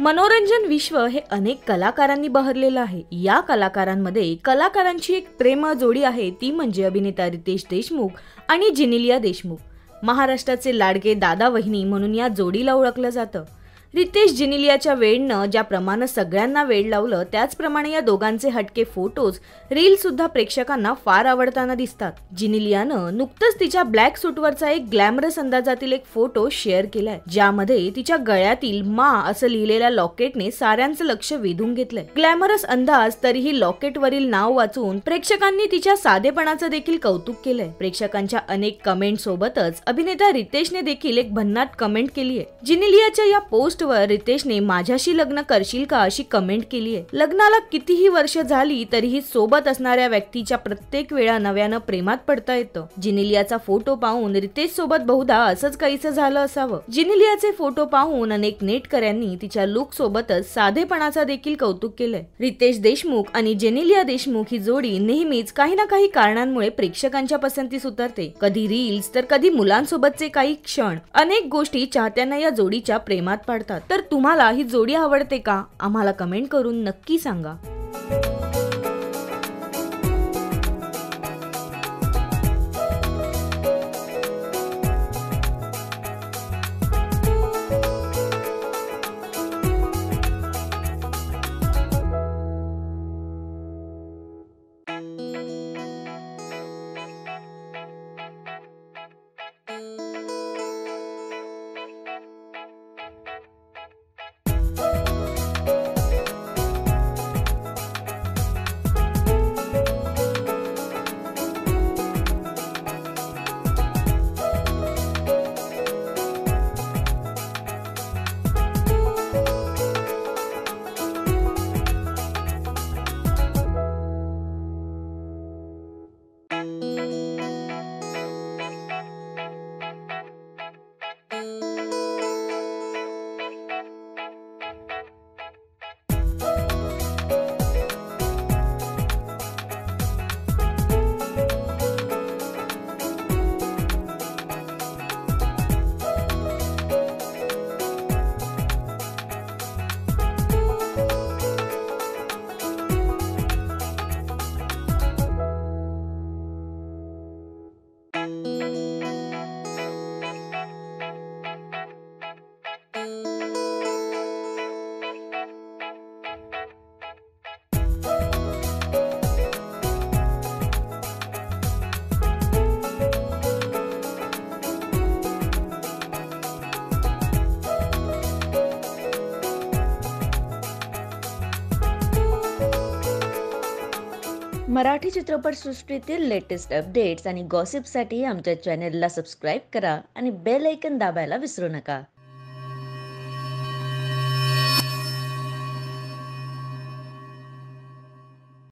मनोरंजन विश्व हे अनेक कलाकारांनी बहरलेलं आहे. या कलाकारांमध्ये कलाकारांची एक प्रेम जोडी आहे. ती म्हणजे अभिनेता रितेश देशमुख आणि जिनिलिया देशमुख. महाराष्ट्राचे लाडके दादा वहिनी म्हणून या जोडीला ओळखलं जातं. रितेश जिनिलियाच्या वेळनं ज्याप्रमाणे सगळ्यांना वेळ लावलं त्याचप्रमाणे या दोघांचे हटके फोटोज रील सुद्धा प्रेक्षकांना फार आवडताना दिसतात. जिनिलियानं नुकतंच तिच्या ब्लॅक सूटवरचा एक ग्लॅमरस अंदाजातील एक फोटो शेअर केलाय ज्यामध्ये तिच्या गळ्यातील मा असं लिहिलेल्या लॉकेटने साऱ्यांचं लक्ष वेधून घेतलंय. ग्लॅमरस अंदाज तरीही लॉकेटवरील नाव वाचून प्रेक्षकांनी तिच्या साधेपणाचं देखील कौतुक केलंय. प्रेक्षकांच्या अनेक कमेंट सोबतच अभिनेता रितेशने देखील एक भन्नाट कमेंट केली आहे जिनिलियाच्या या पोस्ट पोस्टवर रितेशने माझ्याशी लग्न करशील का अशी कमेंट केली आहे लग्नाला कितीही वर्ष झाली तरीही सोबत असणाऱ्या व्यक्तीच्या प्रत्येक वेळा नव्यानं प्रेमात पडता येतं. जिनिलियाचा फोटो पाहून रितेश सोबत बहुधा असंच काहीच झालं असावं. जिनिलियाचे फोटो पाहून अनेक नेटकऱ्यांनी तिच्या लुक सोबतच साधेपणाचा देखील कौतुक केलंय. रितेश देशमुख आणि जेनिलिया देशमुख ही जोडी नेहमीच काही ना काही कारणांमुळे प्रेक्षकांच्या पसंतीस उतरते कधी रील्स तर कधी मुलांसोबतचे काही क्षण. अनेक गोष्टी चाहत्यांना या जोडीच्या प्रेमात पाडतात. तर तुम्हाला ही जोडी आवडते का? आम्हाला कमेंट करून नक्की सांगा. मराठी चित्रपटसृष्टीतील लेटेस्ट अपडेट्स आणि गॉसिपसाठी आमच्या चॅनेलला सबस्क्राईब करा आणि बेल ऐकन दाबायला विसरू नका.